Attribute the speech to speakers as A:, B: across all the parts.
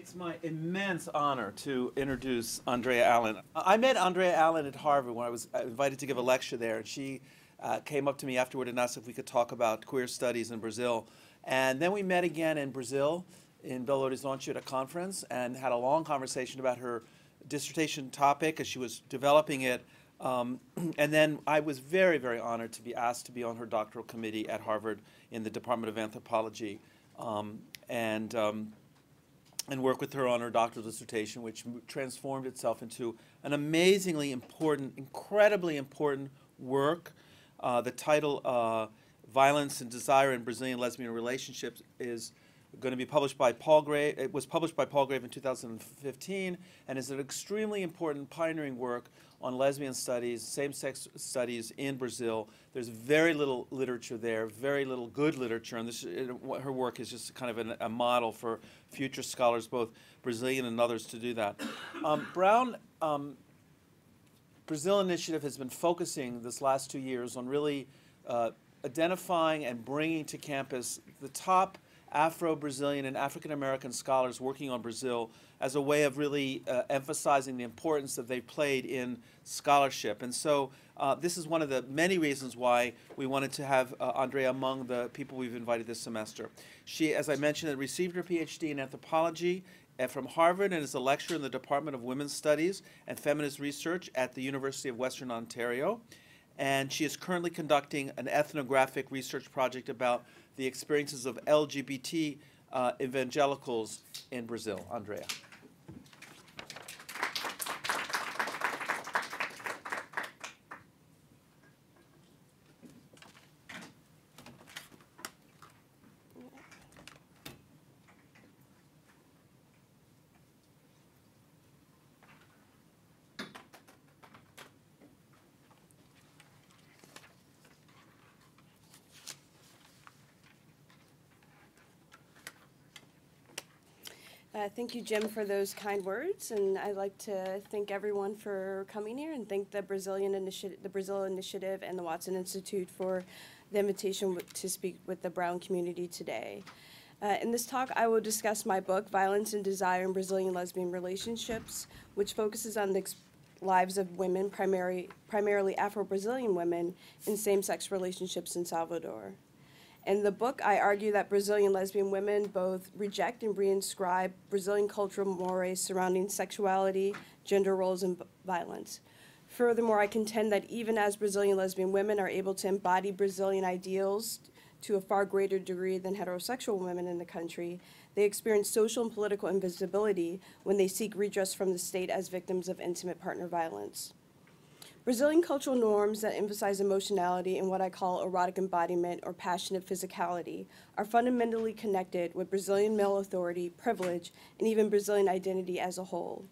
A: It's my immense honor to introduce Andrea Allen. I met Andrea Allen at Harvard when I was uh, invited to give a lecture there, and she uh, came up to me afterward and asked if we could talk about queer studies in Brazil. And then we met again in Brazil, in Belo Horizonte at a conference, and had a long conversation about her dissertation topic as she was developing it. Um, and then I was very, very honored to be asked to be on her doctoral committee at Harvard in the Department of Anthropology. Um, and um, and work with her on her doctoral dissertation, which transformed itself into an amazingly important, incredibly important work. Uh, the title, uh, Violence and Desire in Brazilian Lesbian Relationships, is going to be published by Palgrave. It was published by Palgrave in 2015 and is an extremely important pioneering work on lesbian studies, same-sex studies in Brazil. There's very little literature there, very little good literature, and this, it, her work is just kind of an, a model for future scholars, both Brazilian and others, to do that. Um, Brown um, Brazil Initiative has been focusing this last two years on really uh, identifying and bringing to campus the top Afro-Brazilian and African-American scholars working on Brazil as a way of really uh, emphasizing the importance that they played in scholarship. And so uh, this is one of the many reasons why we wanted to have uh, Andrea among the people we've invited this semester. She, as I mentioned, received her PhD in anthropology uh, from Harvard and is a lecturer in the Department of Women's Studies and Feminist Research at the University of Western Ontario. And she is currently conducting an ethnographic research project about the experiences of LGBT uh, evangelicals in Brazil. Andrea.
B: Uh, thank you, Jim, for those kind words, and I'd like to thank everyone for coming here and thank the Brazilian initiative, the Brazil Initiative, and the Watson Institute for the invitation to speak with the Brown community today. Uh, in this talk, I will discuss my book, Violence and Desire in Brazilian Lesbian Relationships, which focuses on the lives of women, primary, primarily Afro-Brazilian women, in same-sex relationships in Salvador. In the book, I argue that Brazilian lesbian women both reject and reinscribe Brazilian cultural mores surrounding sexuality, gender roles, and violence. Furthermore, I contend that even as Brazilian lesbian women are able to embody Brazilian ideals to a far greater degree than heterosexual women in the country, they experience social and political invisibility when they seek redress from the state as victims of intimate partner violence. Brazilian cultural norms that emphasize emotionality and what I call erotic embodiment or passionate physicality are fundamentally connected with Brazilian male authority, privilege, and even Brazilian identity as a whole.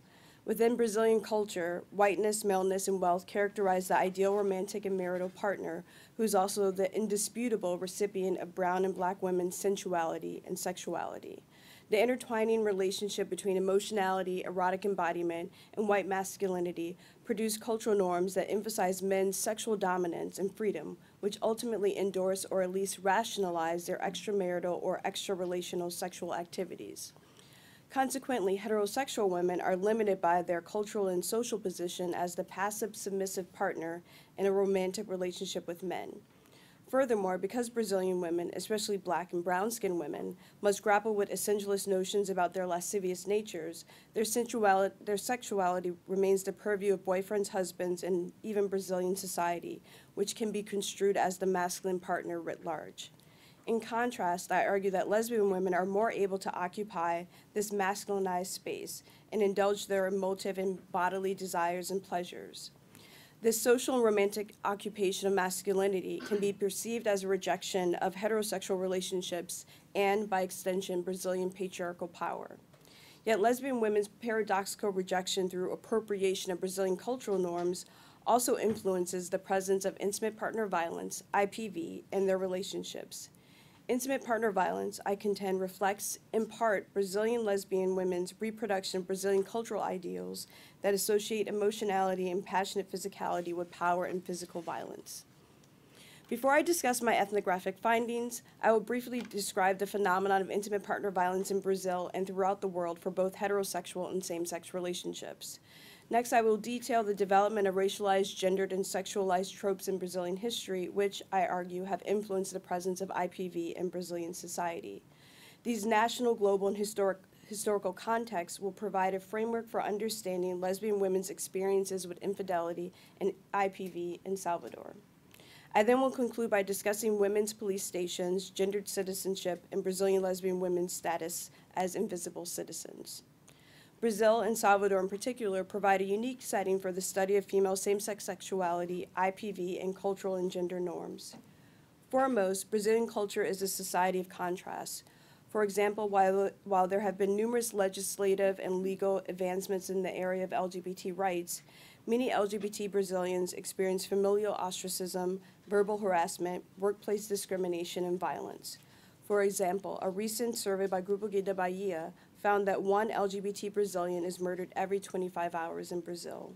B: Within Brazilian culture, whiteness, maleness, and wealth characterize the ideal romantic and marital partner who is also the indisputable recipient of brown and black women's sensuality and sexuality. The intertwining relationship between emotionality, erotic embodiment, and white masculinity produce cultural norms that emphasize men's sexual dominance and freedom, which ultimately endorse or at least rationalize their extramarital or extra-relational sexual activities. Consequently, heterosexual women are limited by their cultural and social position as the passive submissive partner in a romantic relationship with men. Furthermore, because Brazilian women, especially black and brown skinned women, must grapple with essentialist notions about their lascivious natures, their, their sexuality remains the purview of boyfriends, husbands, and even Brazilian society, which can be construed as the masculine partner writ large. In contrast, I argue that lesbian women are more able to occupy this masculinized space and indulge their emotive and bodily desires and pleasures. This social and romantic occupation of masculinity can be perceived as a rejection of heterosexual relationships and, by extension, Brazilian patriarchal power. Yet lesbian women's paradoxical rejection through appropriation of Brazilian cultural norms also influences the presence of intimate partner violence, IPV, in their relationships. Intimate partner violence, I contend, reflects in part Brazilian lesbian women's reproduction of Brazilian cultural ideals that associate emotionality and passionate physicality with power and physical violence. Before I discuss my ethnographic findings, I will briefly describe the phenomenon of intimate partner violence in Brazil and throughout the world for both heterosexual and same-sex relationships. Next, I will detail the development of racialized, gendered, and sexualized tropes in Brazilian history, which, I argue, have influenced the presence of IPV in Brazilian society. These national, global, and historic, historical contexts will provide a framework for understanding lesbian women's experiences with infidelity and IPV in Salvador. I then will conclude by discussing women's police stations, gendered citizenship, and Brazilian lesbian women's status as invisible citizens. Brazil and Salvador in particular provide a unique setting for the study of female same-sex sexuality, IPV, and cultural and gender norms. Foremost, Brazilian culture is a society of contrasts. For example, while, while there have been numerous legislative and legal advancements in the area of LGBT rights, many LGBT Brazilians experience familial ostracism, verbal harassment, workplace discrimination, and violence. For example, a recent survey by Grupo Gay da Bahia found that one LGBT Brazilian is murdered every 25 hours in Brazil.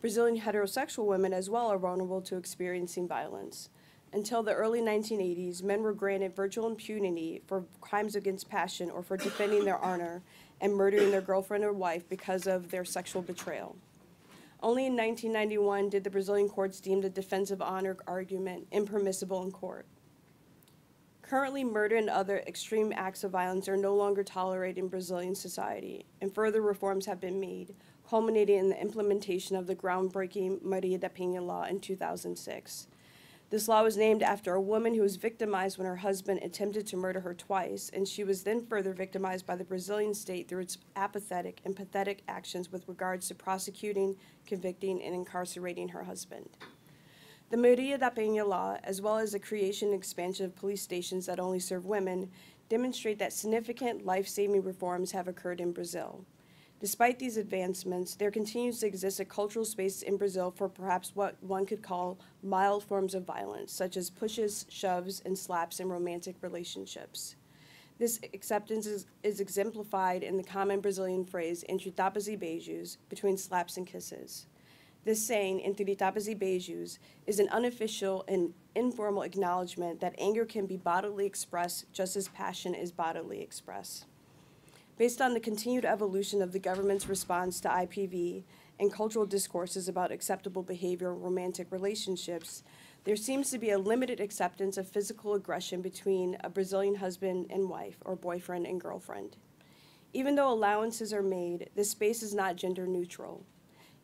B: Brazilian heterosexual women as well are vulnerable to experiencing violence. Until the early 1980s, men were granted virtual impunity for crimes against passion or for defending their honor and murdering their girlfriend or wife because of their sexual betrayal. Only in 1991 did the Brazilian courts deem the defense of honor argument impermissible in court. Currently, murder and other extreme acts of violence are no longer tolerated in Brazilian society, and further reforms have been made, culminating in the implementation of the groundbreaking Maria da Penha law in 2006. This law was named after a woman who was victimized when her husband attempted to murder her twice, and she was then further victimized by the Brazilian state through its apathetic and pathetic actions with regards to prosecuting, convicting, and incarcerating her husband. The Maria da Penha law, as well as the creation and expansion of police stations that only serve women, demonstrate that significant life-saving reforms have occurred in Brazil. Despite these advancements, there continues to exist a cultural space in Brazil for perhaps what one could call mild forms of violence, such as pushes, shoves, and slaps in romantic relationships. This acceptance is, is exemplified in the common Brazilian phrase, entre tapas e beijos, between slaps and kisses. This saying, entre tapas e beijos, is an unofficial and informal acknowledgement that anger can be bodily expressed just as passion is bodily expressed. Based on the continued evolution of the government's response to IPV and cultural discourses about acceptable behavior in romantic relationships, there seems to be a limited acceptance of physical aggression between a Brazilian husband and wife or boyfriend and girlfriend. Even though allowances are made, this space is not gender neutral.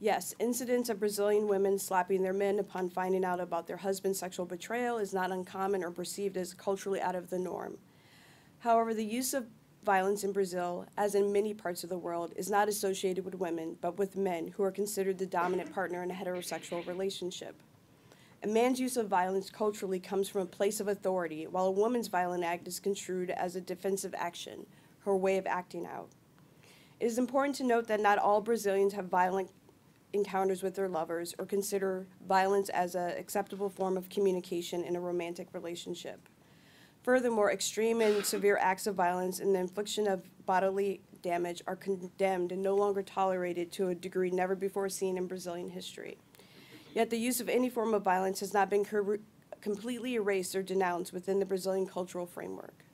B: Yes, incidents of Brazilian women slapping their men upon finding out about their husband's sexual betrayal is not uncommon or perceived as culturally out of the norm. However, the use of violence in Brazil, as in many parts of the world, is not associated with women, but with men who are considered the dominant partner in a heterosexual relationship. A man's use of violence culturally comes from a place of authority, while a woman's violent act is construed as a defensive action, her way of acting out. It is important to note that not all Brazilians have violent encounters with their lovers or consider violence as an acceptable form of communication in a romantic relationship. Furthermore, extreme and severe acts of violence and the infliction of bodily damage are condemned and no longer tolerated to a degree never before seen in Brazilian history. Yet the use of any form of violence has not been completely erased or denounced within the Brazilian cultural framework.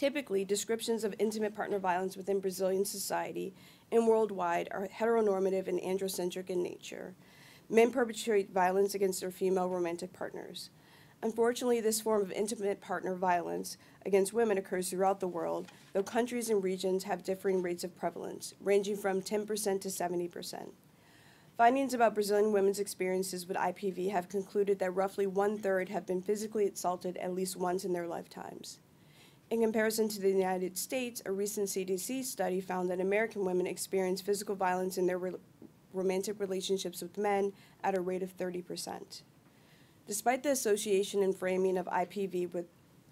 B: Typically, descriptions of intimate partner violence within Brazilian society and worldwide are heteronormative and androcentric in nature men perpetrate violence against their female romantic partners. Unfortunately, this form of intimate partner violence against women occurs throughout the world, though countries and regions have differing rates of prevalence, ranging from 10% to 70%. Findings about Brazilian women's experiences with IPV have concluded that roughly one third have been physically assaulted at least once in their lifetimes. In comparison to the United States, a recent CDC study found that American women experience physical violence in their romantic relationships with men at a rate of 30%. Despite the association and framing of IPV with,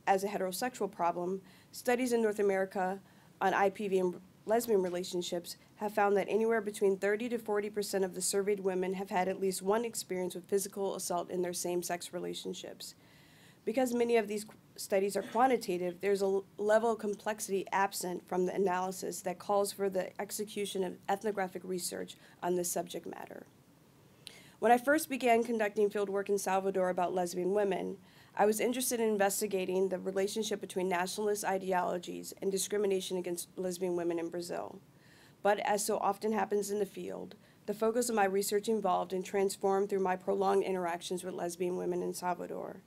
B: as a heterosexual problem, studies in North America on IPV and lesbian relationships have found that anywhere between 30 to 40% of the surveyed women have had at least one experience with physical assault in their same sex relationships. Because many of these studies are quantitative, there's a level of complexity absent from the analysis that calls for the execution of ethnographic research on this subject matter. When I first began conducting fieldwork in Salvador about lesbian women, I was interested in investigating the relationship between nationalist ideologies and discrimination against lesbian women in Brazil. But as so often happens in the field, the focus of my research evolved and transformed through my prolonged interactions with lesbian women in Salvador.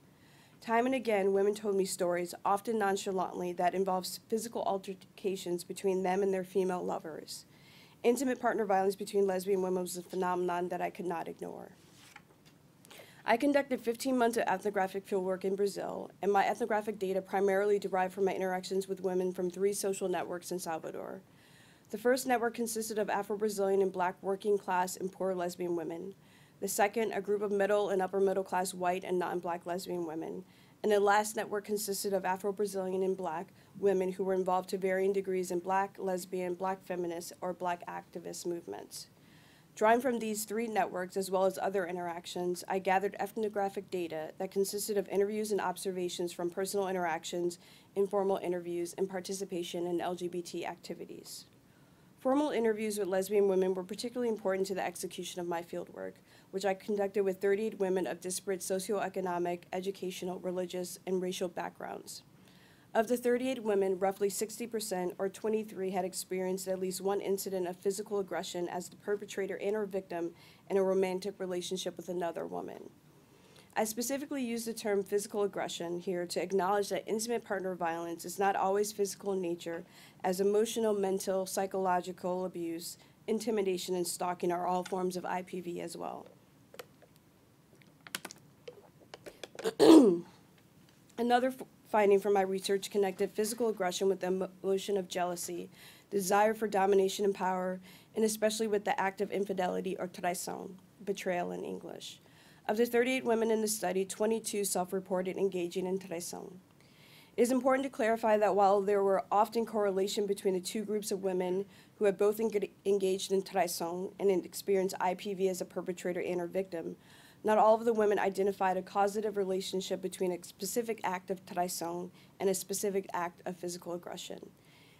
B: Time and again, women told me stories, often nonchalantly, that involved physical altercations between them and their female lovers. Intimate partner violence between lesbian women was a phenomenon that I could not ignore. I conducted 15 months of ethnographic fieldwork in Brazil, and my ethnographic data primarily derived from my interactions with women from three social networks in Salvador. The first network consisted of Afro Brazilian and black working class and poor lesbian women. The second, a group of middle and upper middle class white and non black lesbian women. And the last network consisted of Afro Brazilian and black women who were involved to varying degrees in black, lesbian, black feminist, or black activist movements. Drawing from these three networks, as well as other interactions, I gathered ethnographic data that consisted of interviews and observations from personal interactions, informal interviews, and participation in LGBT activities. Formal interviews with lesbian women were particularly important to the execution of my fieldwork, which I conducted with 38 women of disparate socioeconomic, educational, religious, and racial backgrounds. Of the 38 women, roughly 60% or 23 had experienced at least one incident of physical aggression as the perpetrator and or victim in a romantic relationship with another woman. I specifically use the term physical aggression here to acknowledge that intimate partner violence is not always physical in nature, as emotional, mental, psychological abuse, intimidation, and stalking are all forms of IPV as well. Another finding from my research connected physical aggression with the emotion of jealousy, desire for domination and power, and especially with the act of infidelity or traição, betrayal in English. Of the 38 women in the study, 22 self reported engaging in traição. It is important to clarify that while there were often correlation between the two groups of women who had both engaged in traição and experienced IPV as a perpetrator and or victim, not all of the women identified a causative relationship between a specific act of traição and a specific act of physical aggression.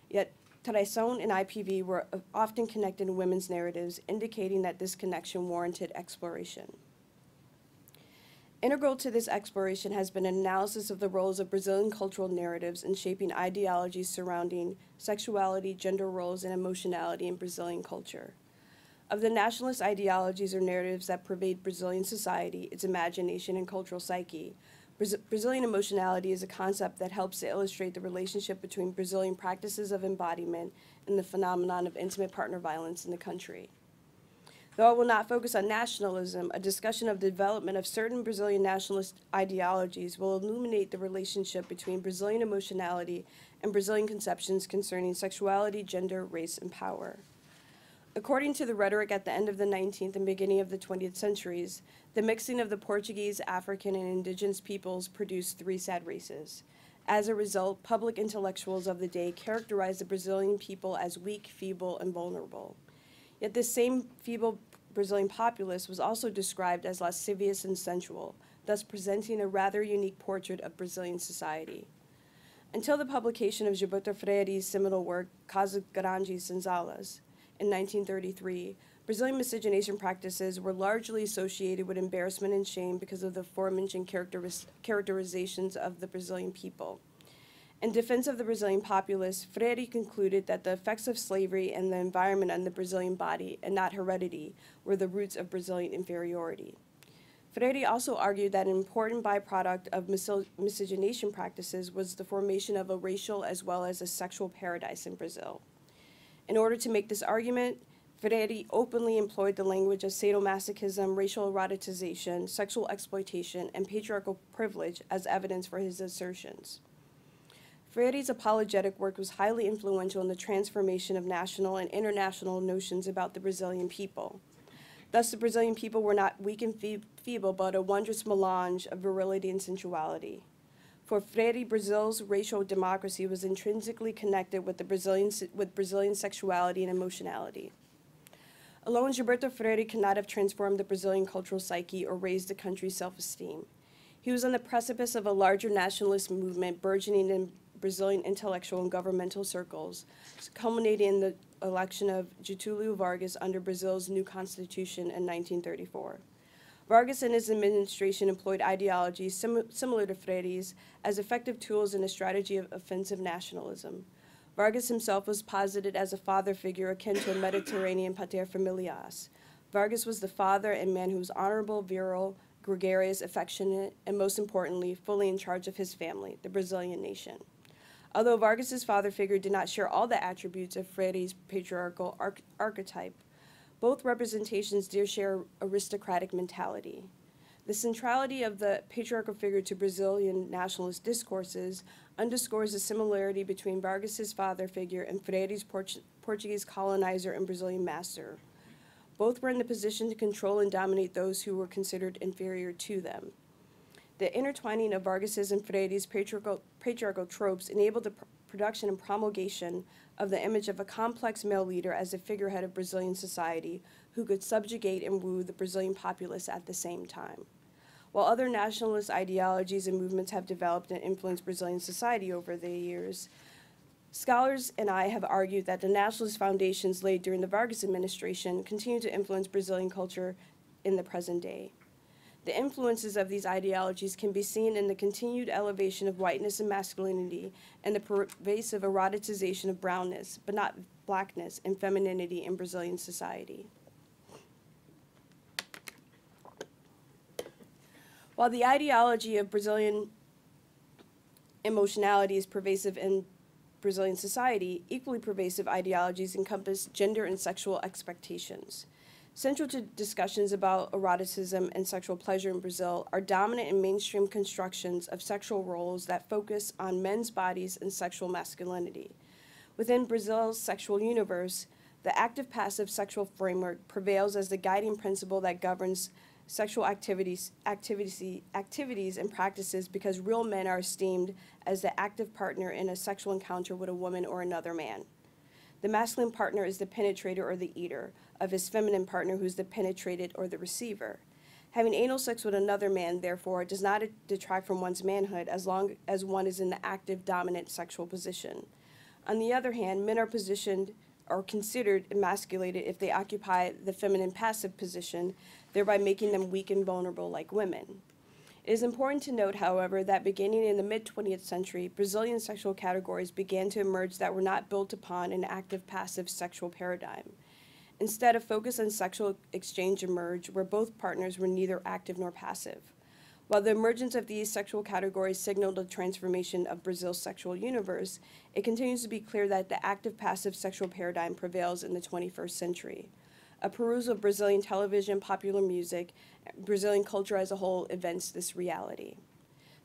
B: Yet, traição and IPV were often connected in women's narratives, indicating that this connection warranted exploration. Integral to this exploration has been an analysis of the roles of Brazilian cultural narratives in shaping ideologies surrounding sexuality, gender roles, and emotionality in Brazilian culture. Of the nationalist ideologies or narratives that pervade Brazilian society, its imagination, and cultural psyche, Brazilian emotionality is a concept that helps to illustrate the relationship between Brazilian practices of embodiment and the phenomenon of intimate partner violence in the country. Though I will not focus on nationalism, a discussion of the development of certain Brazilian nationalist ideologies will illuminate the relationship between Brazilian emotionality and Brazilian conceptions concerning sexuality, gender, race, and power. According to the rhetoric at the end of the 19th and beginning of the 20th centuries, the mixing of the Portuguese, African, and indigenous peoples produced three sad races. As a result, public intellectuals of the day characterized the Brazilian people as weak, feeble, and vulnerable. Yet this same feeble Brazilian populace was also described as lascivious and sensual, thus presenting a rather unique portrait of Brazilian society. Until the publication of Gilberto Freyre's seminal work, Casas Grandes Senzalas, in 1933, Brazilian miscegenation practices were largely associated with embarrassment and shame because of the aforementioned characteris- characterizations of the Brazilian people. In defense of the Brazilian populace, Freyre concluded that the effects of slavery and the environment on the Brazilian body, and not heredity, were the roots of Brazilian inferiority. Freyre also argued that an important byproduct of miscegenation practices was the formation of a racial as well as a sexual paradise in Brazil. In order to make this argument, Freyre openly employed the language of sadomasochism, racial eroticization, sexual exploitation, and patriarchal privilege as evidence for his assertions. Freyre's apologetic work was highly influential in the transformation of national and international notions about the Brazilian people. Thus, the Brazilian people were not weak and feeble, but a wondrous melange of virility and sensuality. For Freyre, Brazil's racial democracy was intrinsically connected with, the Brazilian, with Brazilian sexuality and emotionality. Alone, Gilberto Freyre cannot have transformed the Brazilian cultural psyche or raised the country's self esteem. He was on the precipice of a larger nationalist movement burgeoning in Brazilian intellectual and governmental circles, culminating in the election of Getulio Vargas under Brazil's new constitution in 1934. Vargas and his administration employed ideologies sim- similar to Freyre's as effective tools in a strategy of offensive nationalism. Vargas himself was posited as a father figure akin to a Mediterranean pater familias. Vargas was the father and man who was honorable, virile, gregarious, affectionate, and most importantly, fully in charge of his family, the Brazilian nation. Although Vargas's father figure did not share all the attributes of Freyre's patriarchal arch- archetype, both representations did share aristocratic mentality. The centrality of the patriarchal figure to Brazilian nationalist discourses underscores the similarity between Vargas's father figure and Freyre's Port- Portuguese colonizer and Brazilian master. Both were in the position to control and dominate those who were considered inferior to them. The intertwining of Vargas's and Freyre's patriarchal, patriarchal tropes enabled the production and promulgation of the image of a complex male leader as a figurehead of Brazilian society who could subjugate and woo the Brazilian populace at the same time. While other nationalist ideologies and movements have developed and influenced Brazilian society over the years, scholars and I have argued that the nationalist foundations laid during the Vargas administration continue to influence Brazilian culture in the present day. The influences of these ideologies can be seen in the continued elevation of whiteness and masculinity and the pervasive eroticization of brownness, but not blackness, and femininity in Brazilian society. While the ideology of Brazilian emotionality is pervasive in Brazilian society, equally pervasive ideologies encompass gender and sexual expectations. Central to discussions about eroticism and sexual pleasure in Brazil are dominant and mainstream constructions of sexual roles that focus on men's bodies and sexual masculinity. Within Brazil's sexual universe, the active passive sexual framework prevails as the guiding principle that governs sexual activities, activities, activities and practices because real men are esteemed as the active partner in a sexual encounter with a woman or another man. The masculine partner is the penetrator or the eater of his feminine partner, who's the penetrated or the receiver. Having anal sex with another man, therefore, does not detract from one's manhood as long as one is in the active dominant sexual position. On the other hand, men are positioned or considered emasculated if they occupy the feminine passive position, thereby making them weak and vulnerable like women. It is important to note, however, that beginning in the mid 20th century, Brazilian sexual categories began to emerge that were not built upon an active passive sexual paradigm. Instead, a focus on sexual exchange emerged where both partners were neither active nor passive. While the emergence of these sexual categories signaled a transformation of Brazil's sexual universe, it continues to be clear that the active passive sexual paradigm prevails in the 21st century. A perusal of Brazilian television, popular music, Brazilian culture as a whole evince this reality.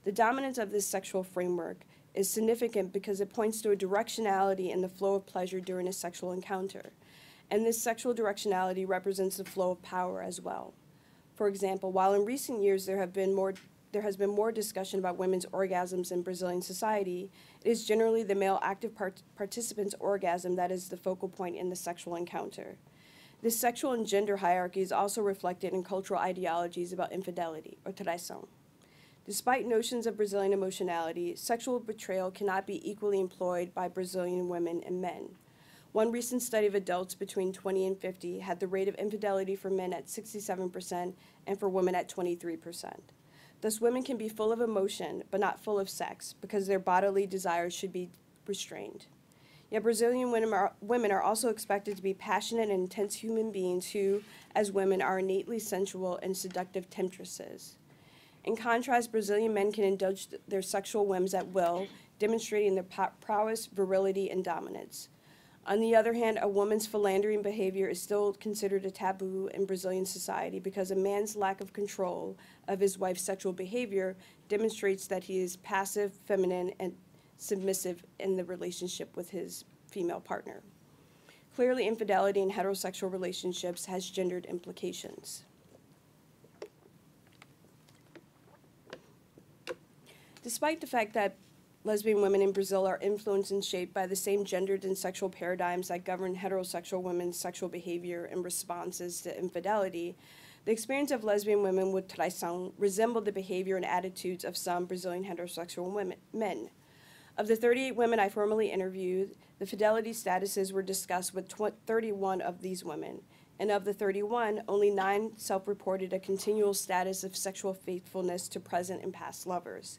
B: The dominance of this sexual framework is significant because it points to a directionality in the flow of pleasure during a sexual encounter. And this sexual directionality represents the flow of power as well. For example, while in recent years there have been more there has been more discussion about women's orgasms in Brazilian society, it is generally the male active part- participant's orgasm that is the focal point in the sexual encounter. This sexual and gender hierarchy is also reflected in cultural ideologies about infidelity, or traição. Despite notions of Brazilian emotionality, sexual betrayal cannot be equally employed by Brazilian women and men. One recent study of adults between 20 and 50 had the rate of infidelity for men at 67% and for women at 23%. Thus, women can be full of emotion, but not full of sex, because their bodily desires should be restrained. Yet Brazilian women are, women are also expected to be passionate and intense human beings who, as women, are innately sensual and seductive temptresses. In contrast, Brazilian men can indulge their sexual whims at will, demonstrating their prowess, virility, and dominance. On the other hand, a woman's philandering behavior is still considered a taboo in Brazilian society because a man's lack of control of his wife's sexual behavior demonstrates that he is passive, feminine, and submissive in the relationship with his female partner. Clearly, infidelity in heterosexual relationships has gendered implications. Despite the fact that lesbian women in Brazil are influenced and shaped by the same gendered and sexual paradigms that govern heterosexual women's sexual behavior and responses to infidelity, the experience of lesbian women with traição resembled the behavior and attitudes of some Brazilian heterosexual women, men. Of the 38 women I formally interviewed, the fidelity statuses were discussed with 31 of these women. and of the 31, only nine self reported a continual status of sexual faithfulness to present and past lovers.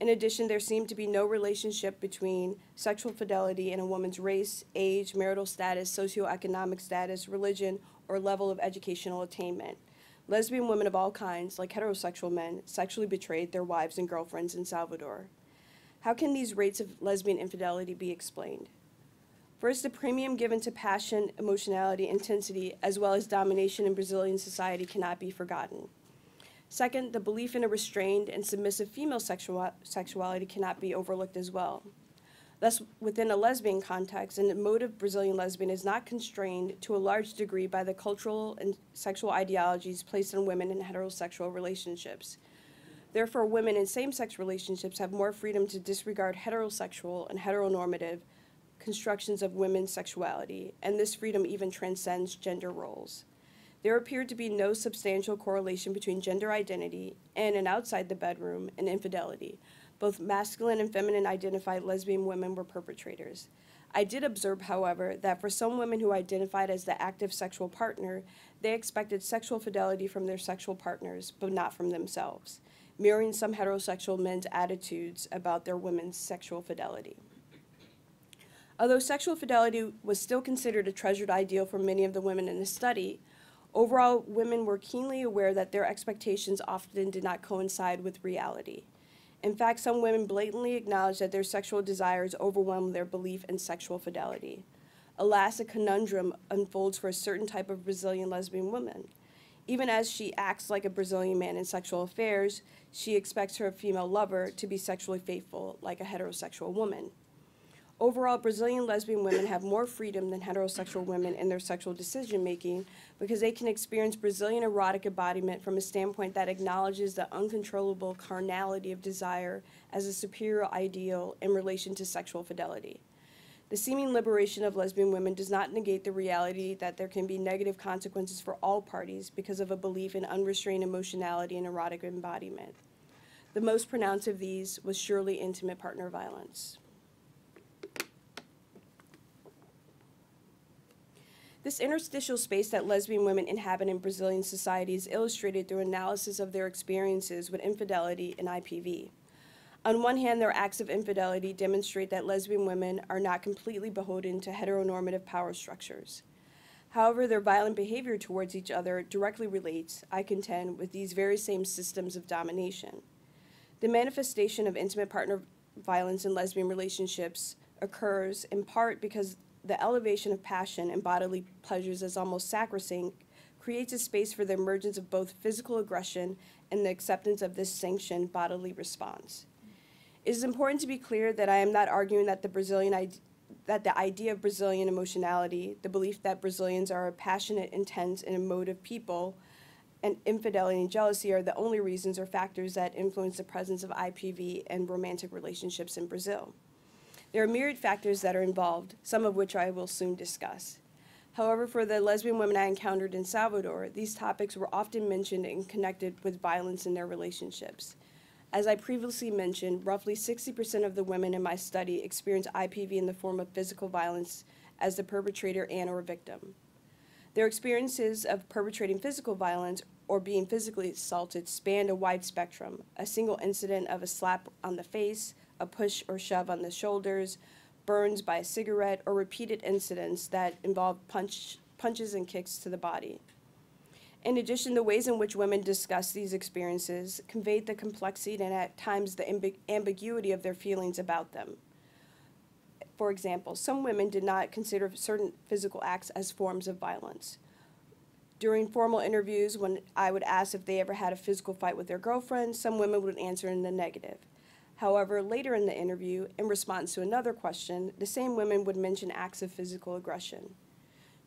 B: In addition, there seemed to be no relationship between sexual fidelity and a woman's race, age, marital status, socioeconomic status, religion, or level of educational attainment. Lesbian women of all kinds, like heterosexual men, sexually betrayed their wives and girlfriends in Salvador. How can these rates of lesbian infidelity be explained? First, the premium given to passion, emotionality, intensity, as well as domination in Brazilian society cannot be forgotten. Second, the belief in a restrained and submissive female sexual- sexuality cannot be overlooked as well. Thus, within a lesbian context, an emotive Brazilian lesbian is not constrained to a large degree by the cultural and sexual ideologies placed on women in heterosexual relationships. Therefore, women in same sex relationships have more freedom to disregard heterosexual and heteronormative constructions of women's sexuality, and this freedom even transcends gender roles. There appeared to be no substantial correlation between gender identity and and outside the bedroom and infidelity, both masculine and feminine identified lesbian women were perpetrators. I did observe, however, that for some women who identified as the active sexual partner, they expected sexual fidelity from their sexual partners, but not from themselves, mirroring some heterosexual men's attitudes about their women's sexual fidelity. Although sexual fidelity was still considered a treasured ideal for many of the women in the study, overall, women were keenly aware that their expectations often did not coincide with reality. In fact, some women blatantly acknowledge that their sexual desires overwhelmed their belief in sexual fidelity. Alas, a conundrum unfolds for a certain type of Brazilian lesbian woman. Even as she acts like a Brazilian man in sexual affairs, she expects her female lover to be sexually faithful like a heterosexual woman. Overall, Brazilian lesbian women have more freedom than heterosexual women in their sexual decision making because they can experience Brazilian erotic embodiment from a standpoint that acknowledges the uncontrollable carnality of desire as a superior ideal in relation to sexual fidelity. The seeming liberation of lesbian women does not negate the reality that there can be negative consequences for all parties because of a belief in unrestrained emotionality and erotic embodiment. The most pronounced of these was surely intimate partner violence. This interstitial space that lesbian women inhabit in Brazilian society is illustrated through analysis of their experiences with infidelity and IPV. On one hand, their acts of infidelity demonstrate that lesbian women are not completely beholden to heteronormative power structures. However, their violent behavior towards each other directly relates, I contend, with these very same systems of domination. The manifestation of intimate partner violence in lesbian relationships occurs in part because the elevation of passion and bodily pleasures as almost sacrosanct creates a space for the emergence of both physical aggression and the acceptance of this sanctioned bodily response. It is important to be clear that I am not arguing that the Brazilian that the idea of Brazilian emotionality, the belief that Brazilians are a passionate, intense, and emotive people, and infidelity and jealousy are the only reasons or factors that influence the presence of IPV and romantic relationships in Brazil. There are myriad factors that are involved, some of which I will soon discuss. However, for the lesbian women I encountered in Salvador, these topics were often mentioned and connected with violence in their relationships. As I previously mentioned, roughly 60% of the women in my study experienced IPV in the form of physical violence as the perpetrator and or victim. Their experiences of perpetrating physical violence or being physically assaulted spanned a wide spectrum. A single incident of a slap on the face, a push or shove on the shoulders, burns by a cigarette, or repeated incidents that involve punch, punches and kicks to the body. In addition, the ways in which women discuss these experiences conveyed the complexity and at times the amb- ambiguity of their feelings about them. For example, some women did not consider certain physical acts as forms of violence. During formal interviews, when I would ask if they ever had a physical fight with their girlfriend, some women would answer in the negative. However, later in the interview, in response to another question, the same women would mention acts of physical aggression.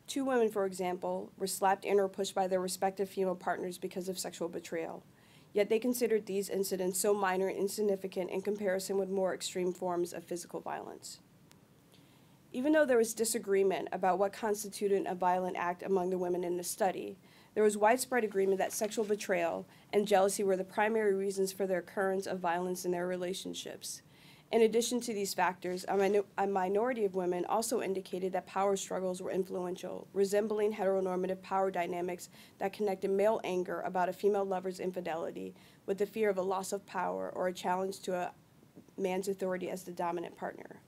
B: Two women, for example, were slapped in or pushed by their respective female partners because of sexual betrayal. Yet they considered these incidents so minor and insignificant in comparison with more extreme forms of physical violence. Even though there was disagreement about what constituted a violent act among the women in the study, there was widespread agreement that sexual betrayal and jealousy were the primary reasons for the occurrence of violence in their relationships. In addition to these factors, a, a minority of women also indicated that power struggles were influential, resembling heteronormative power dynamics that connected male anger about a female lover's infidelity with the fear of a loss of power or a challenge to a man's authority as the dominant partner.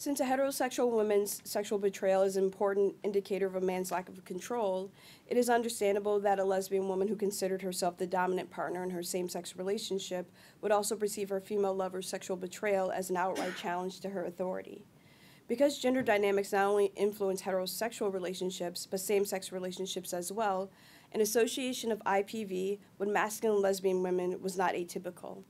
B: Since a heterosexual woman's sexual betrayal is an important indicator of a man's lack of control, it is understandable that a lesbian woman who considered herself the dominant partner in her same sex relationship would also perceive her female lover's sexual betrayal as an outright challenge to her authority. Because gender dynamics not only influence heterosexual relationships, but same sex relationships as well, an association of IPV with masculine lesbian women was not atypical.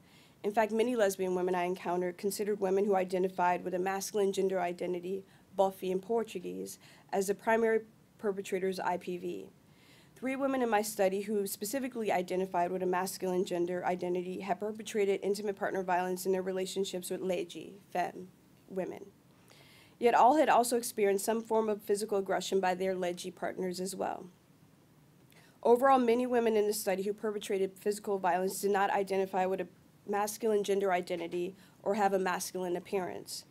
B: In fact, many lesbian women I encountered considered women who identified with a masculine gender identity, bofe in Portuguese, as the primary perpetrators of IPV. Three women in my study who specifically identified with a masculine gender identity had perpetrated intimate partner violence in their relationships with legi, femme, women. Yet all had also experienced some form of physical aggression by their legi partners as well. Overall, many women in the study who perpetrated physical violence did not identify with a masculine gender identity or have a masculine appearance.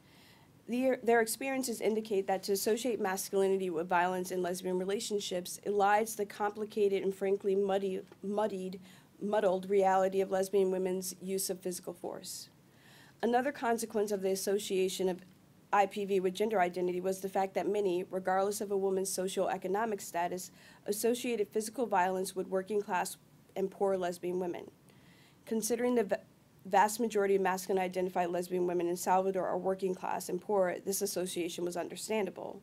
B: Their, their experiences indicate that to associate masculinity with violence in lesbian relationships elides the complicated and frankly muddy, muddied, muddled reality of lesbian women's use of physical force. Another consequence of the association of IPV with gender identity was the fact that many, regardless of a woman's socioeconomic status, associated physical violence with working class and poor lesbian women. Considering the vast majority of masculine identified lesbian women in Salvador are working class and poor, this association was understandable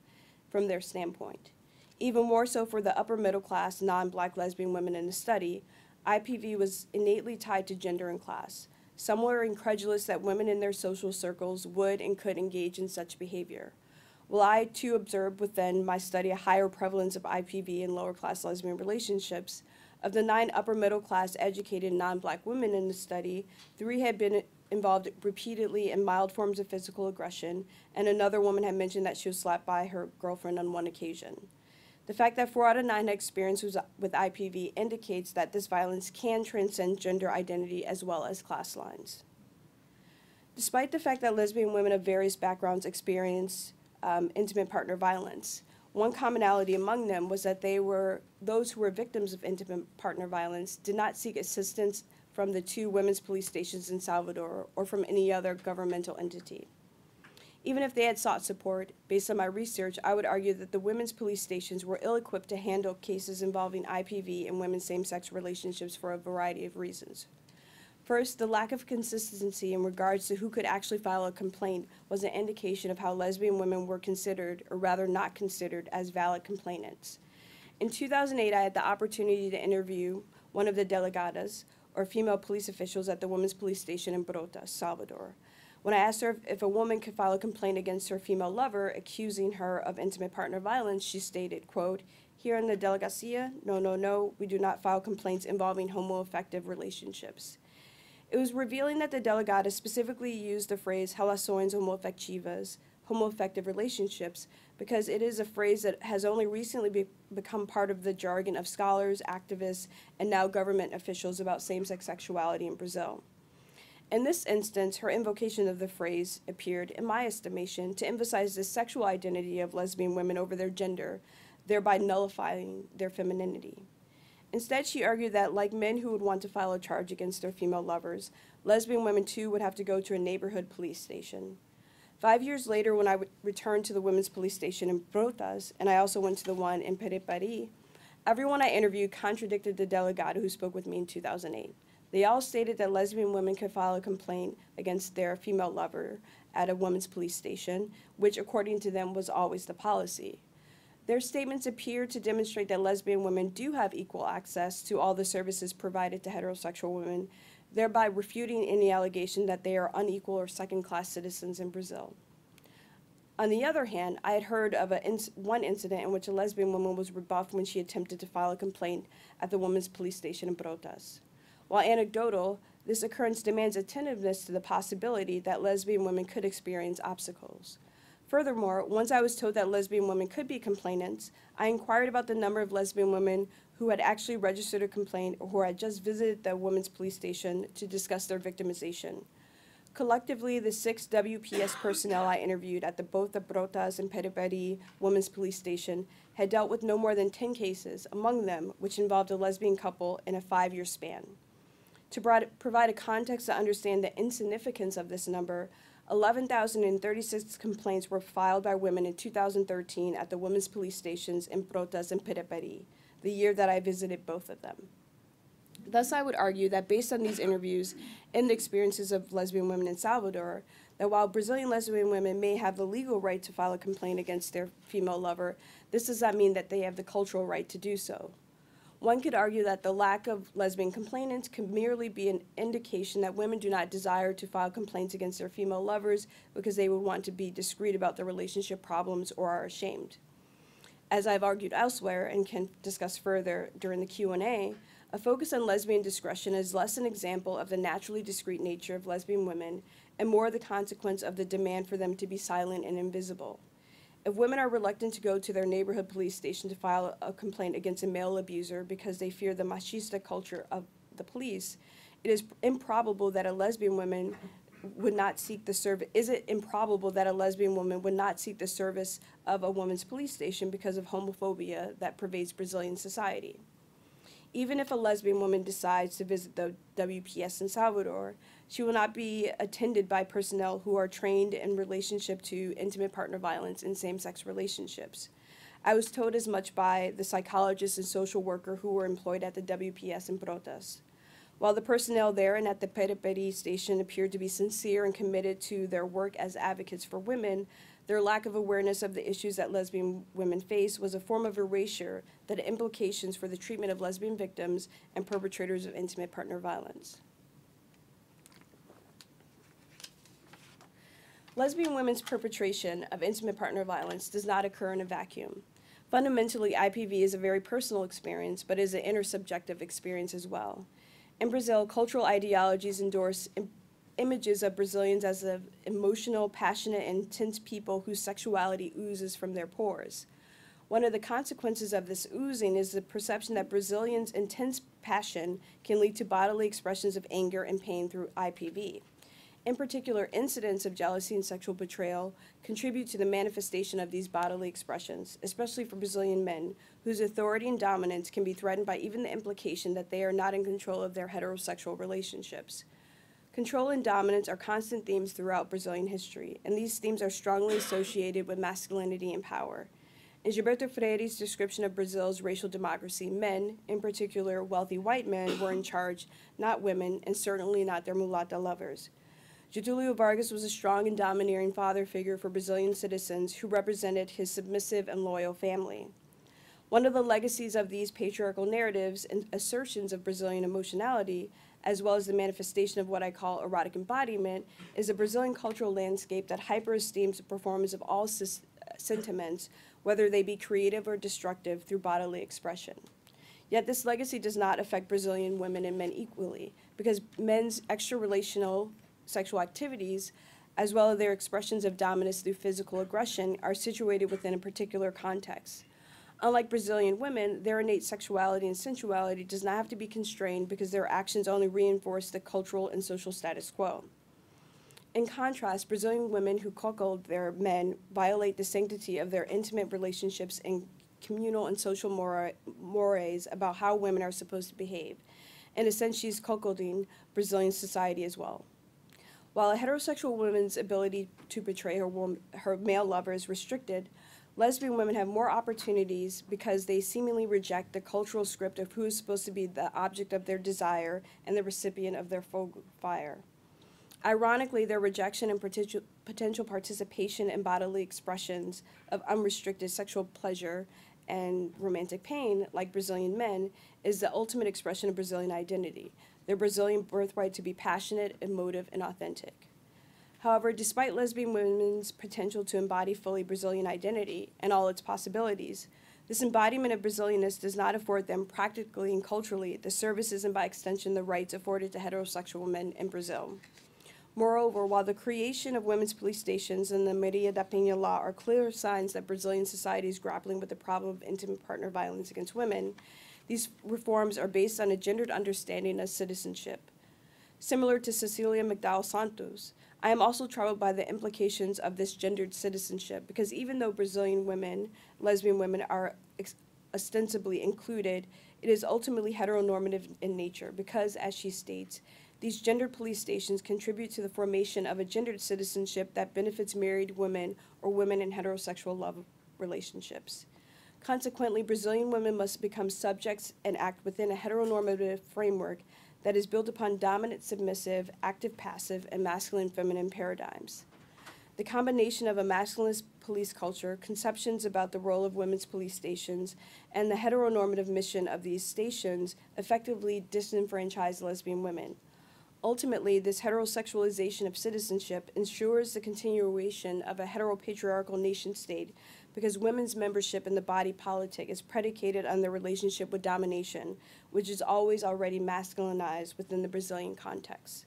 B: from their standpoint. Even more so for the upper middle class non black lesbian women in the study, IPV was innately tied to gender and class. Some were incredulous that women in their social circles would and could engage in such behavior. While I too observed within my study a higher prevalence of IPV in lower class lesbian relationships, of the nine upper middle class educated non black women in the study, three had been involved repeatedly in mild forms of physical aggression, and another woman had mentioned that she was slapped by her girlfriend on one occasion. The fact that four out of nine had experience with IPV indicates that this violence can transcend gender identity as well as class lines. Despite the fact that lesbian women of various backgrounds experience um, intimate partner violence, one commonality among them was that they were those who were victims of intimate partner violence did not seek assistance from the two women's police stations in Salvador or from any other governmental entity. Even if they had sought support, based on my research, I would argue that the women's police stations were ill equipped to handle cases involving IPV and women's same sex relationships for a variety of reasons. First, the lack of consistency in regards to who could actually file a complaint was an indication of how lesbian women were considered, or rather not considered, as valid complainants. In 2008, I had the opportunity to interview one of the delegadas, or female police officials at the women's police station in Brotas, Salvador. When I asked her if, if a woman could file a complaint against her female lover accusing her of intimate partner violence, she stated, quote, here in the delegacia, no, no, no, we do not file complaints involving homoaffective relationships. It was revealing that the delegada specifically used the phrase relações homoafetivas, homoaffective relationships, because it is a phrase that has only recently be- become part of the jargon of scholars, activists, and now government officials about same sex sexuality in Brazil. In this instance, her invocation of the phrase appeared, in my estimation, to emphasize the sexual identity of lesbian women over their gender, thereby nullifying their femininity. Instead, she argued that, like men who would want to file a charge against their female lovers, lesbian women too would have to go to a neighborhood police station. Five years later, when I returned to the women's police station in Brotas, and I also went to the one in Periperi, everyone I interviewed contradicted the delegado who spoke with me in 2008. They all stated that lesbian women could file a complaint against their female lover at a women's police station, which, according to them, was always the policy. Their statements appear to demonstrate that lesbian women do have equal access to all the services provided to heterosexual women, thereby refuting any allegation that they are unequal or second class citizens in Brazil. On the other hand, I had heard of inc- one incident in which a lesbian woman was rebuffed when she attempted to file a complaint at the women's police station in Brotas. While anecdotal, this occurrence demands attentiveness to the possibility that lesbian women could experience obstacles. Furthermore, once I was told that lesbian women could be complainants, I inquired about the number of lesbian women who had actually registered a complaint or who had just visited the women's police station to discuss their victimization. Collectively, the six WPS personnel I interviewed at the, both the Brotas and Periperi Women's Police Station had dealt with no more than 10 cases, among them which involved a lesbian couple in a five year span. To provide a context to understand the insignificance of this number, 11,036 complaints were filed by women in 2013 at the women's police stations in Brotas and Periperi, the year that I visited both of them. Thus, I would argue that based on these interviews and the experiences of lesbian women in Salvador, that while Brazilian lesbian women may have the legal right to file a complaint against their female lover, this does not mean that they have the cultural right to do so. One could argue that the lack of lesbian complainants could merely be an indication that women do not desire to file complaints against their female lovers because they would want to be discreet about their relationship problems or are ashamed. As I've argued elsewhere and can discuss further during the Q&A, a focus on lesbian discretion is less an example of the naturally discreet nature of lesbian women and more the consequence of the demand for them to be silent and invisible. If women are reluctant to go to their neighborhood police station to file a complaint against a male abuser because they fear the machista culture of the police, it is improbable that a lesbian woman would not seek the service. Is it improbable that a lesbian woman would not seek the service of a woman's police station because of homophobia that pervades Brazilian society? Even if a lesbian woman decides to visit the WPS in Salvador, she will not be attended by personnel who are trained in relationship to intimate partner violence in same sex relationships. I was told as much by the psychologist and social worker who were employed at the WPS in Brotas. While the personnel there and at the Periperi station appeared to be sincere and committed to their work as advocates for women, their lack of awareness of the issues that lesbian women face was a form of erasure that had implications for the treatment of lesbian victims and perpetrators of intimate partner violence. Lesbian women's perpetration of intimate partner violence does not occur in a vacuum. Fundamentally, IPV is a very personal experience, but is an intersubjective experience as well. In Brazil, cultural ideologies endorse im- images of Brazilians as a emotional, passionate, intense people whose sexuality oozes from their pores. One of the consequences of this oozing is the perception that Brazilians' intense passion can lead to bodily expressions of anger and pain through IPV. In particular, incidents of jealousy and sexual betrayal contribute to the manifestation of these bodily expressions, especially for Brazilian men, whose authority and dominance can be threatened by even the implication that they are not in control of their heterosexual relationships. Control and dominance are constant themes throughout Brazilian history, and these themes are strongly associated with masculinity and power. In Gilberto Freyre's description of Brazil's racial democracy, men, in particular wealthy white men, were in charge, not women, and certainly not their mulata lovers. Getulio Vargas was a strong and domineering father figure for Brazilian citizens who represented his submissive and loyal family. One of the legacies of these patriarchal narratives and assertions of Brazilian emotionality, as well as the manifestation of what I call erotic embodiment, is a Brazilian cultural landscape that hyperesteems the performance of all sentiments, whether they be creative or destructive, through bodily expression. Yet this legacy does not affect Brazilian women and men equally, because men's extra relational sexual activities, as well as their expressions of dominance through physical aggression, are situated within a particular context. Unlike Brazilian women, their innate sexuality and sensuality does not have to be constrained because their actions only reinforce the cultural and social status quo. In contrast, Brazilian women who cuckold their men violate the sanctity of their intimate relationships and communal and social mora- mores about how women are supposed to behave. In a sense, she's cuckolding Brazilian society as well. While a heterosexual woman's ability to betray her, her male lover is restricted, lesbian women have more opportunities because they seemingly reject the cultural script of who is supposed to be the object of their desire and the recipient of their fire. Ironically, their rejection and potential participation in bodily expressions of unrestricted sexual pleasure and romantic pain, like Brazilian men, is the ultimate expression of Brazilian identity, their Brazilian birthright to be passionate, emotive, and authentic. However, despite lesbian women's potential to embody fully Brazilian identity and all its possibilities, this embodiment of Brazilianness does not afford them practically and culturally the services and by extension the rights afforded to heterosexual men in Brazil. Moreover, while the creation of women's police stations and the Maria da Penha law are clear signs that Brazilian society is grappling with the problem of intimate partner violence against women, These reforms are based on a gendered understanding of citizenship. Similar to Cecilia MacDowell Santos, I am also troubled by the implications of this gendered citizenship because even though Brazilian women, lesbian women are ostensibly included, it is ultimately heteronormative in nature because, as she states, these gendered police stations contribute to the formation of a gendered citizenship that benefits married women or women in heterosexual love relationships. Consequently, Brazilian women must become subjects and act within a heteronormative framework that is built upon dominant submissive, active passive, and masculine feminine paradigms. The combination of a masculinist police culture, conceptions about the role of women's police stations, and the heteronormative mission of these stations effectively disenfranchise lesbian women. Ultimately, this heterosexualization of citizenship ensures the continuation of a heteropatriarchal nation state because women's membership in the body politic is predicated on their relationship with domination, which is always already masculinized within the Brazilian context.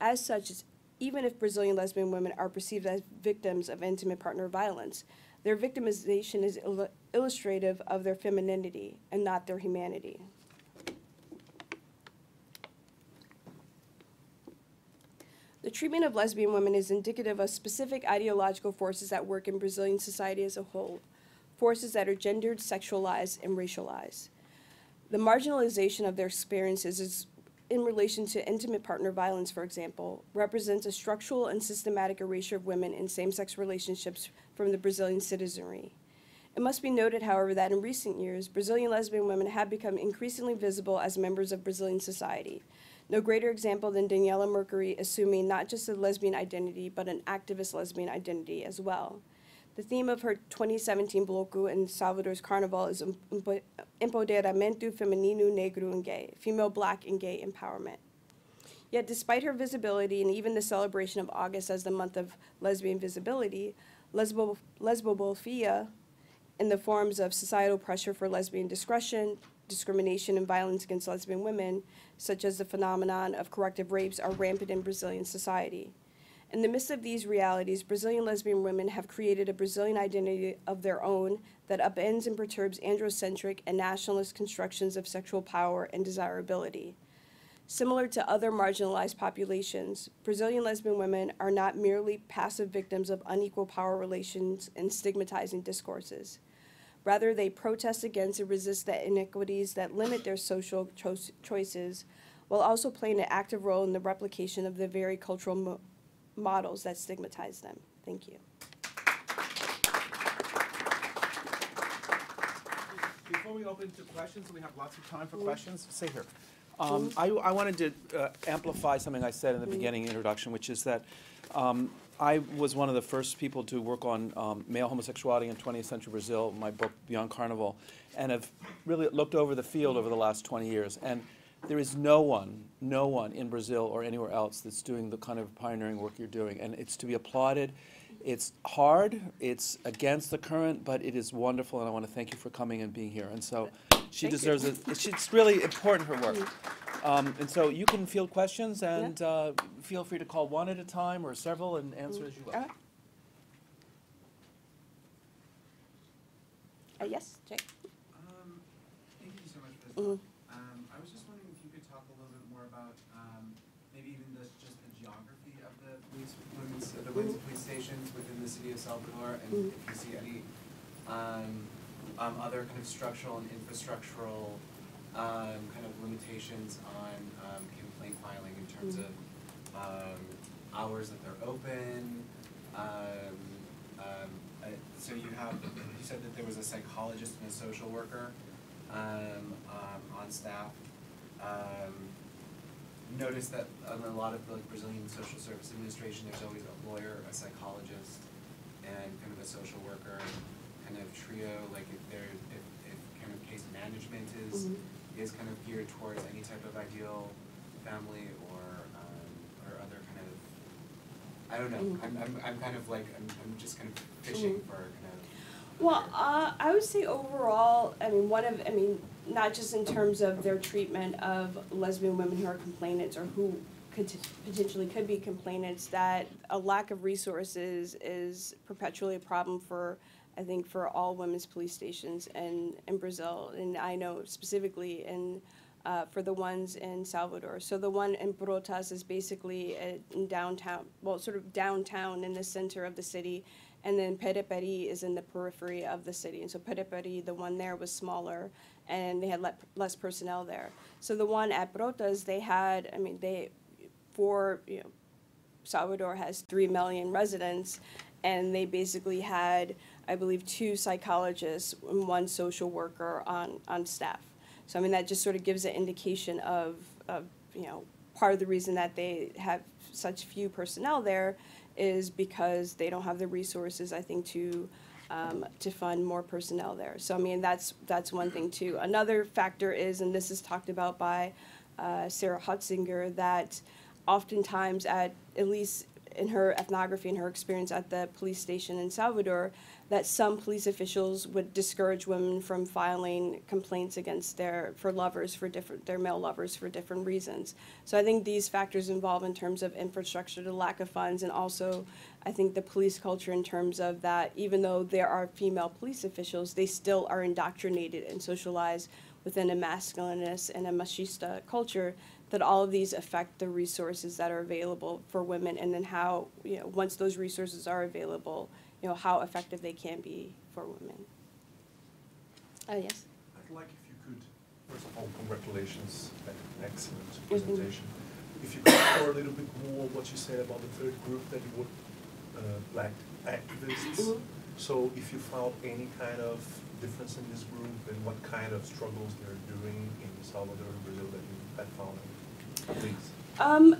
B: As such, even if Brazilian lesbian women are perceived as victims of intimate partner violence, their victimization is il- illustrative of their femininity and not their humanity. The treatment of lesbian women is indicative of specific ideological forces at work in Brazilian society as a whole, forces that are gendered, sexualized, and racialized. The marginalization of their experiences is in relation to intimate partner violence, for example, represents a structural and systematic erasure of women in same-sex relationships from the Brazilian citizenry. It must be noted, however, that in recent years, Brazilian lesbian women have become increasingly visible as members of Brazilian society. No greater example than Daniela Mercury assuming not just a lesbian identity, but an activist lesbian identity as well. The theme of her 2017 Bloco in Salvador's Carnival is Empoderamento Feminino Negro and Gay, female black and gay empowerment. Yet, despite her visibility and even the celebration of August as the month of lesbian visibility, lesbo- lesbophobia in the forms of societal pressure for lesbian discretion, discrimination, and violence against lesbian women, such as the phenomenon of corrective rapes, are rampant in Brazilian society. In the midst of these realities, Brazilian lesbian women have created a Brazilian identity of their own that upends and perturbs androcentric and nationalist constructions of sexual power and desirability. Similar to other marginalized populations, Brazilian lesbian women are not merely passive victims of unequal power relations and stigmatizing discourses. Rather, they protest against and resist the inequities that limit their social cho- choices, while also playing an active role in the replication of the very cultural mo- models that stigmatize them. Thank you.
A: Before we open to questions, we have lots of time for questions. Stay here. Um, I, I wanted to uh, amplify something I said in the beginning introduction, which is that um, I was one of the first people to work on um, male homosexuality in 20th century Brazil, my book Beyond Carnival, and have really looked over the field over the last 20 years. And there is no one, no one in Brazil or anywhere else that's doing the kind of pioneering work you're doing. And it's to be applauded. It's hard, it's against the current, but it is wonderful, and I want to thank you for coming and being here. And so she
B: Thank you.
A: deserves it. It's really important, her work. Um, And so you can field questions, and uh, feel free to call one at a time or several and answer as you
B: All
A: like.
B: Uh, yes, Jake?
C: Um, thank you so much for this
B: Mhm.
C: Um, I was just wondering if you could talk a little bit more about, um, maybe even the, just the geography of the police, women's, uh, the women's police stations within the city of Salvador, and
B: Mhm.
C: if you see any, um, um, other kind of structural and infrastructural, um, kind of limitations on, um, complaint filing in terms
B: Mhm.
C: of, um, hours that they're open, um, um, uh, so you have, you said that there was a psychologist and a social worker, um, um, on staff. Um, noticed that on a lot of the like, Brazilian social service administration, there's always a lawyer, a psychologist, and kind of a social worker, kind of trio, like if there, if, if kind of case management is,
B: Mhm.
C: is kind of geared towards any type of ideal family or, um, or other kind of, I don't know,
B: Mhm.
C: I'm, I'm, I'm kind of like, I'm, I'm just kind of fishing
B: Mhm.
C: for kind of.
B: Well, uh, I would say overall, I mean, one of, I mean, not just in terms of their treatment of lesbian women who are complainants or who could potentially could be complainants, that a lack of resources is perpetually a problem for I think, for all women's police stations in, in Brazil. And I know specifically in, uh, for the ones in Salvador. So the one in Brotas is basically uh, in downtown, well, sort of downtown in the center of the city. And then Periperi is in the periphery of the city. And so Periperi, the one there was smaller and they had le- less personnel there. So the one at Brotas, they had, I mean, they, for, you know, Salvador has three million residents, and they basically had, I believe, two psychologists and one social worker on, on staff. So I mean, that just sort of gives an indication of, of, you know, part of the reason that they have such few personnel there is because they don't have the resources, I think, to, um, to fund more personnel there. So I mean, that's, that's one thing too. Another factor is, and this is talked about by, uh, Sarah Hautzinger, that oftentimes at, at least in her ethnography and her experience at the police station in Salvador, that some police officials would discourage women from filing complaints against their, for lovers, for different, their male lovers for different reasons. So I think these factors involve in terms of infrastructure, the lack of funds, and also I think the police culture in terms of that even though there are female police officials, they still are indoctrinated and socialized within a masculinist and a machista culture that all of these affect the resources that are available for women and then how, you know, once those resources are available, you know, how effective they can be for women. Uh, yes?
D: I'd like if you could, first of all, congratulations, an excellent
B: Mhm.
D: presentation. If you could explore a little bit more what you said about the third group that you were uh, black activists.
B: Mhm.
D: So if you found any kind of difference in this group and what kind of struggles they're doing in Salvador and Brazil that you had found,
B: Um,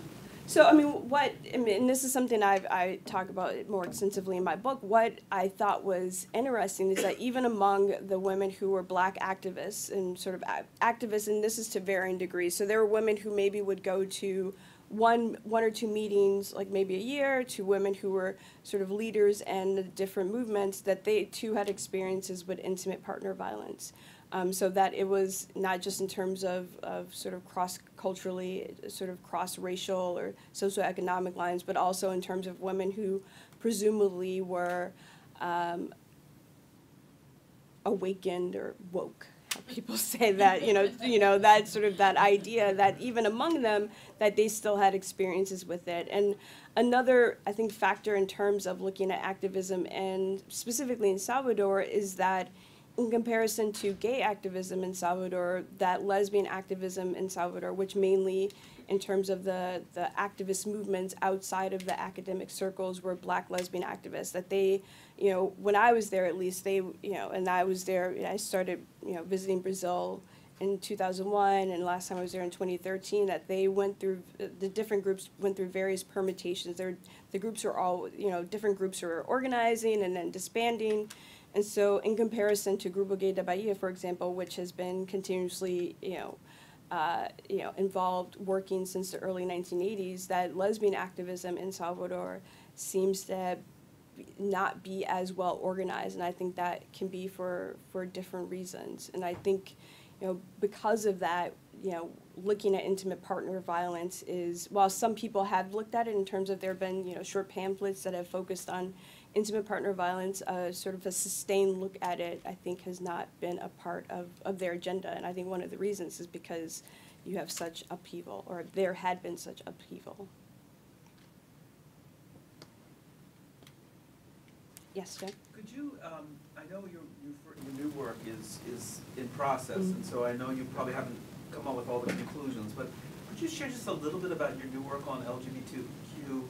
B: so I mean, what I mean, and this is something I've I talk about more extensively in my book. What I thought was interesting is that even among the women who were black activists and sort of activists, and this is to varying degrees. So there were women who maybe would go to one one or two meetings, like maybe a year, to women who were sort of leaders and different movements that they too had experiences with intimate partner violence. Um, so that it was not just in terms of, of sort of cross culturally, sort of cross racial or socioeconomic lines, but also in terms of women who presumably were um, awakened or woke. People say that, you know, you know that sort of that idea that even among them that they still had experiences with it. And another, I think, factor in terms of looking at activism and specifically in Salvador is that in comparison to gay activism in Salvador, that lesbian activism in Salvador, which mainly in terms of the, the activist movements outside of the academic circles were black lesbian activists, that they, you know, when I was there at least, they, you know, and I was there, I started, you know, visiting Brazil in 2001 and last time I was there in 2013 that they went through the different groups went through various permutations. The groups are all you know different groups are organizing and then disbanding, and so in comparison to Grupo Gay da Bahia, for example, which has been continuously you know. Uh, you know, involved working since the early 1980s, that lesbian activism in Salvador seems to not be as well organized, and I think that can be for for different reasons. And I think, you know, because of that, you know, looking at intimate partner violence is, while some people have looked at it in terms of there have been, you know, short pamphlets that have focused on intimate partner violence, uh, sort of a sustained look at it, I think has not been a part of, of their agenda. And I think one of the reasons is because you have such upheaval, or there had been such upheaval. Yes, Jen?
A: Could you, um, I know your, your, your new work is, is in process,
B: Mhm.
A: and so I know you probably haven't come up with all the conclusions, but could you share just a little bit about your new work on LGBTQ,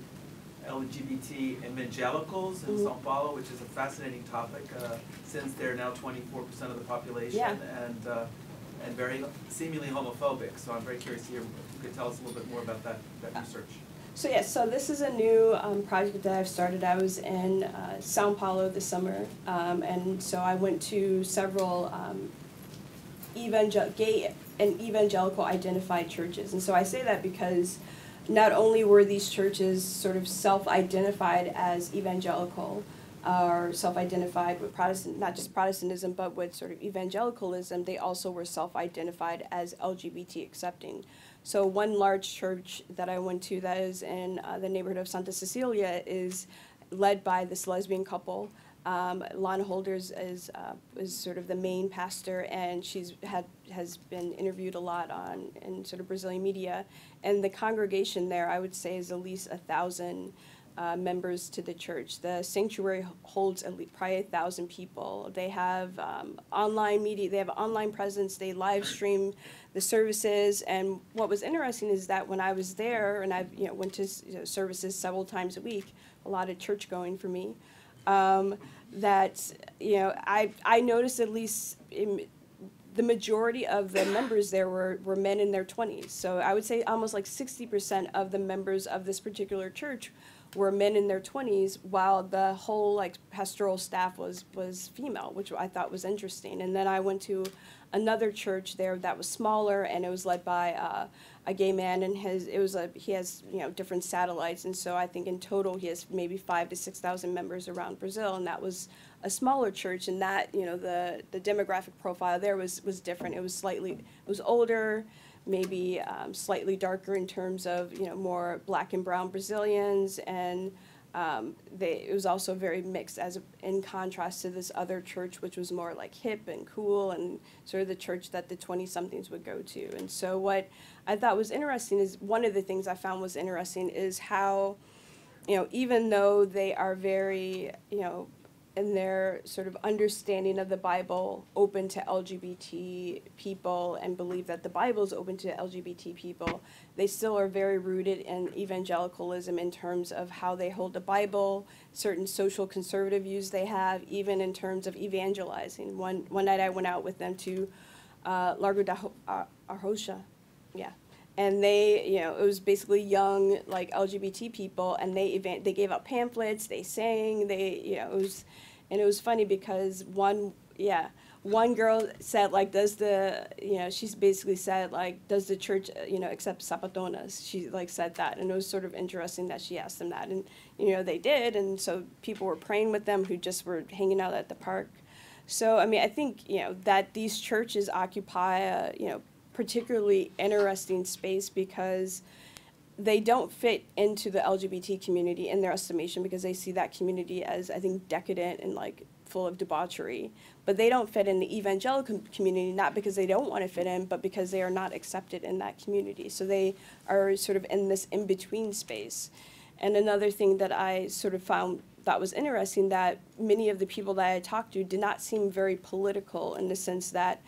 A: LGBT evangelicals in
B: Mhm.
A: Sao Paulo, which is a fascinating topic, uh, since they're now twenty-four percent of the population
B: Yeah.
A: and, uh, and very seemingly homophobic, so I'm very curious to hear, if you could tell us a little bit more about that, that
B: Uh,
A: research.
B: So yes, so this is a new um, project that I've started. I was in uh, Sao Paulo this summer, um, and so I went to several um, evangel- gay and evangelical identified churches. And so I say that because not only were these churches sort of self-identified as evangelical, or self-identified with Protestant, not just Protestantism, but with sort of evangelicalism, they also were self-identified as LGBT accepting. So one large church that I went to that is in uh, the neighborhood of Santa Cecilia is led by this lesbian couple Um, Lanna Holders is, uh, is sort of the main pastor, and she's had, has been interviewed a lot on, in sort of Brazilian media. And the congregation there, I would say, is at least a thousand, uh, members to the church. The sanctuary holds at least probably a thousand people. They have, um, online media, they have online presence, they live stream the services. And what was interesting is that when I was there, and I've, you know, went to, you know, services several times a week, a lot of church going for me, um, that, you know, I, I noticed at least in, the majority of the members there were, were men in their twenties. So I would say almost like sixty percent of the members of this particular church were men in their twenties, while the whole like pastoral staff was, was female, which I thought was interesting. And then I went to another church there that was smaller, and it was led by, uh, a gay man, and his, it was a, he has, you know, different satellites, and so I think in total, he has maybe five to six thousand members around Brazil, and that was a smaller church, and that, you know, the, the demographic profile there was, was different. It was slightly, it was older, maybe um, slightly darker in terms of, you know, more black and brown Brazilians, and um, they, it was also very mixed as, a- in contrast to this other church, which was more like hip and cool, and sort of the church that the twenty-somethings would go to. And so what I thought was interesting is, one of the things I found was interesting is how, you know, even though they are very, you know, in their sort of understanding of the Bible, open to LGBT people and believe that the Bible is open to LGBT people, they still are very rooted in evangelicalism in terms of how they hold the Bible, certain social conservative views they have, even in terms of evangelizing. One, one night I went out with them to uh, Largo Ho- uh, Arouche, yeah. And they, you know, it was basically young, like LGBT people, and they evan- they gave out pamphlets, they sang, they, you know, it was, and it was funny because one, yeah, one girl said like, does the, you know, she's basically said like, does the church, uh, you know, accept sapatonas? She like said that, and it was sort of interesting that she asked them that, and you know they did, and so people were praying with them who just were hanging out at the park. So I mean, I think you know that these churches occupy a you know particularly interesting space because they don't fit into the LGBT community in their estimation because they see that community as I think decadent and like full of debauchery. But they don't fit in the evangelical community not because they don't want to fit in, but because they are not accepted in that community. So they are sort of in this in between space. And another thing that I sort of found that was interesting that many of the people that I talked to did not seem very political in the sense that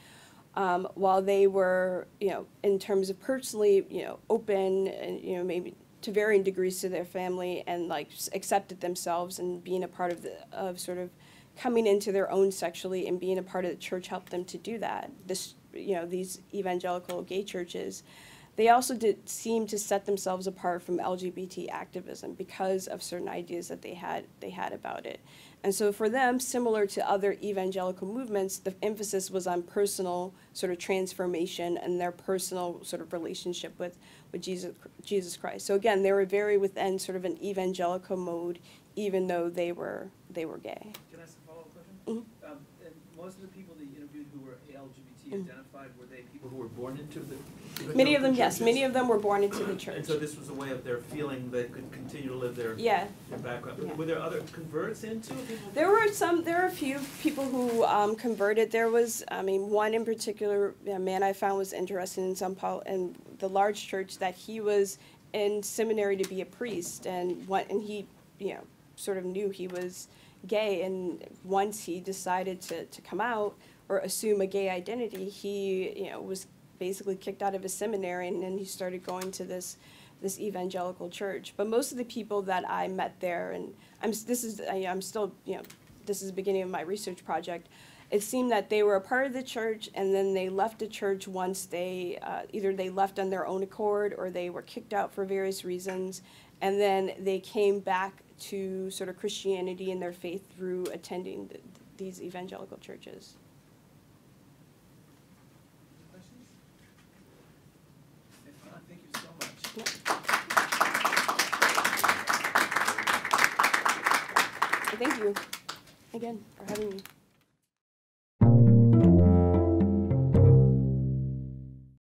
B: um, while they were, you know, in terms of personally, you know, open and, you know, maybe to varying degrees to their family and like accepted themselves and being a part of the, of sort of coming into their own sexually and being a part of the church helped them to do that. This, you know, these evangelical gay churches, they also did seem to set themselves apart from LGBT activism because of certain ideas that they had, they had about it. And so for them, similar to other evangelical movements, the emphasis was on personal sort of transformation and their personal sort of relationship with, with Jesus, Jesus Christ. So again, they were very within sort of an evangelical mode, even though they were, they were gay.
E: Can I ask a follow-up question?
B: Mhm.
E: Um, and most of the people that you interviewed who were LGBT
B: Mhm.
E: identified, were people who were born into the?
B: Many of them, yes, many of them were born into the church.
E: And so this was a way of their feeling they could continue to live their,
B: Yeah,
E: their background.
B: Yeah.
E: Were there other converts into people?
B: There were some, there are a few people who um, converted. There was, I mean, one in particular, a man I found was interested in São Paulo, in the large church, that he was in seminary to be a priest, and what, and he, you know, sort of knew he was gay, and once he decided to, to come out or assume a gay identity, he, you know, was basically kicked out of his seminary, and then he started going to this this evangelical church. But most of the people that I met there, and I'm this is I, I'm still you know this is the beginning of my research project. It seemed that they were a part of the church, and then they left the church once they uh, either they left on their own accord or they were kicked out for various reasons, and then they came back to sort of Christianity and their faith through attending th- these evangelical churches.
E: Questions? If not, thank you so much.
B: Thank you again for having me.